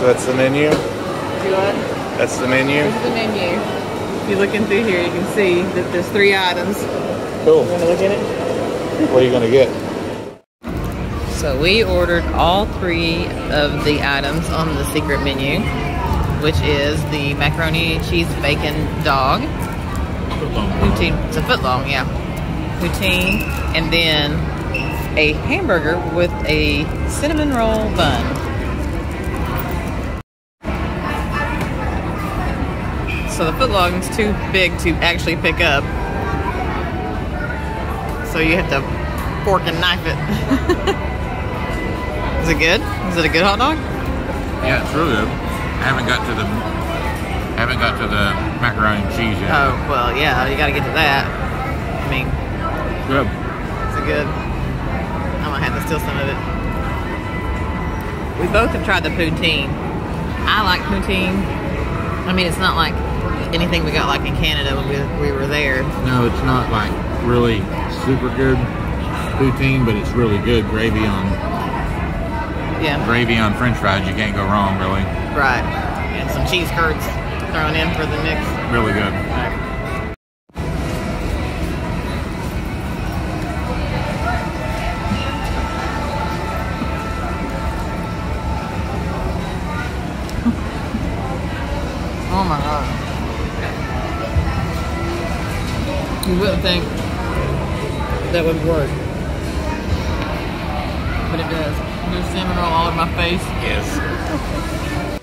So that's the menu. That's the menu. This is the menu. If you're looking through here, you can see that there's three items. Cool. You want to look at it? What are you gonna get? So we ordered all three of the items on the secret menu, which is the macaroni cheese bacon dog. Poutine. It's a foot long, yeah. Poutine, and then a hamburger with a cinnamon roll bun. So the foot long is too big to actually pick up. So you have to fork and knife it. is it good? Is it a good hot dog? Yeah, it's really good. I haven't got to the I haven't got to the macaroni and cheese yet. Oh, well, yeah, you gotta get to that. I mean, Good. Is it good? I'm gonna have to steal some of it. We both have tried the poutine. I like poutine. I mean, it's not like anything we got like in Canada when we, we were there. No, it's not like really super good poutine, but it's really good gravy on Yeah, gravy on French fries. You can't go wrong, really. right. And some cheese curds thrown in for the mix. Really good. Oh my god. You wouldn't think that wouldn't work. But it does. There's cinnamon roll all over my face. Yes.